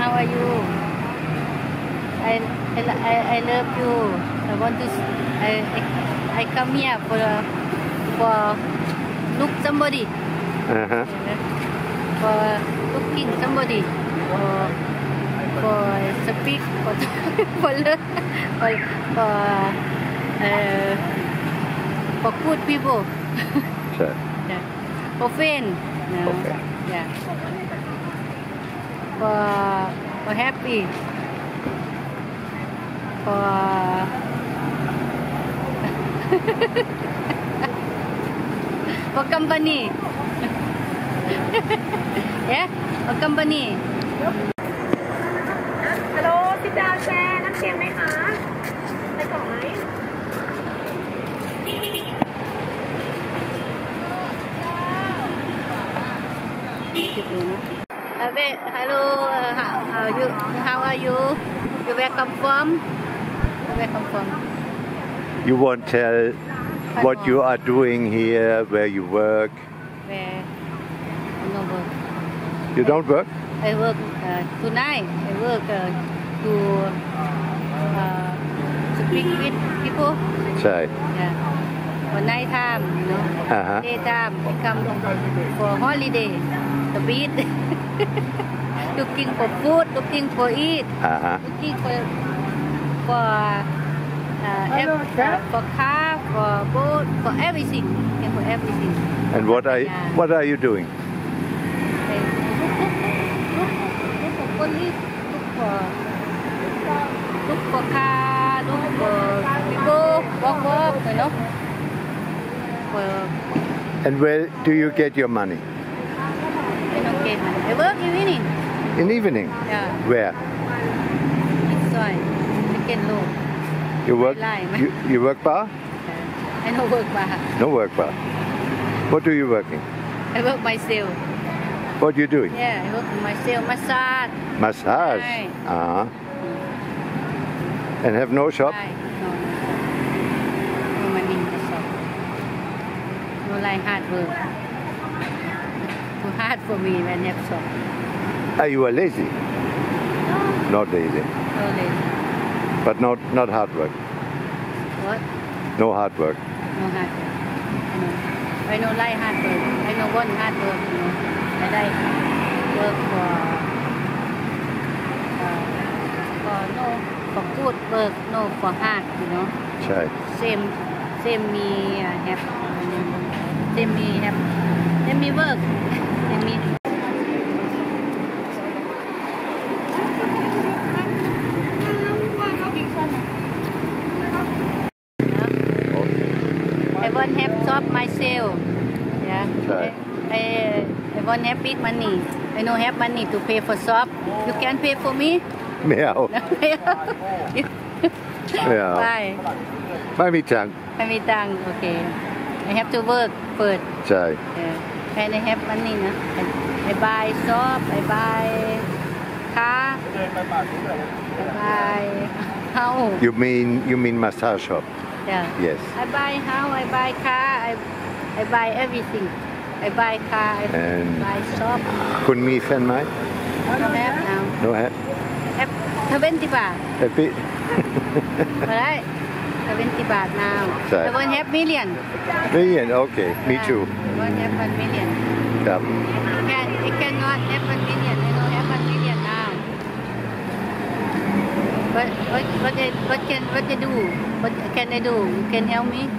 how are you I I I, love you I want to I I, I come here for for look somebody Uh-huh. for looking somebody for for speak for for learn for for uh, for good people Sure. yeah. for friend. For friend. yeah for for happy for for company yeah for company ฮัลโหลพี่ดาวแชร์น้ำเค็มไหมคะไปก่อนไหม Uh, wait, hello, uh, how, how you? How are you? You where come from? Where come from? You won't tell what you are doing here, where you work. Where? No work. You don't work? I work uh, tonight. I work uh, to uh, speak with people. ใช่ Yeah. For night time, you know. Uh-huh. Daytime, I come for holiday. The beach. looking for food, looking for eat, uh-huh. looking for for uh, Hello, uh, for car, for boat, for everything, and for everything. And what are you, what are you doing? Look for car, look for people, walk walk, you know. For, and where do you get your money? I work evening. In evening? Yeah, Where? it's. I can low. You work? You, you work bar? I no work bar. No work bar. What do you working? I work myself. What are you doing? Yeah, I work myself. Massage. Massage. Right. Uh-huh. And have no shop? Right. No. No money in the shop. No like hard work. Hard for me when I have. Are you are lazy? Not lazy. No lazy. But not not hard work. What? No hard work. No hard work. I know. I know like hard work. I know one hard work, you know. I like work for uh, for no for good work, no for hard, you know. ใช่ same same me uh, have same me have same me work same me I want have job myself yeah Right. I, I I want have big money I don't have money to pay for shop you can pay for me ไม่เอา ไม่เอา ไม่เอา Why ไม่มีจังค์ ไม่มีตังค์โอเค I have to work เปิด ใช่ Yeah. And I have money, no? I, I buy shop, I buy car, I buy house. You mean you mean massage shop? Yeah. Yes. I buy house, I buy car, I, I buy everything. I buy car, I and buy shop. Couldn't meet friend mate? I don't now. No have? have 20 baht. A bit. Alright. 70 baht now. Sorry. I won't have million. Million, okay. Yeah. Me too. I won't have one million. Yep. I, can, I cannot have one million. I don't have one million now. What, what, what, can? what, can, I do? What can I do? You can help me?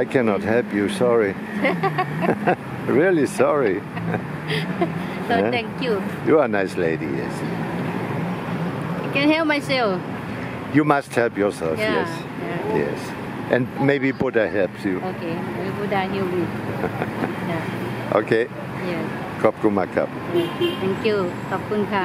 I cannot help you, sorry. really sorry. So Yeah. thank you. You are a nice lady, yes. I can help myself. You must help yourself, Yeah. yes. yeah. Yes. And maybe Buddha helps you. Okay. Maybe Buddha help me. yeah. Okay. Yeah. ขอบคุณมากครับ Thank you. ขอบคุณค่ะ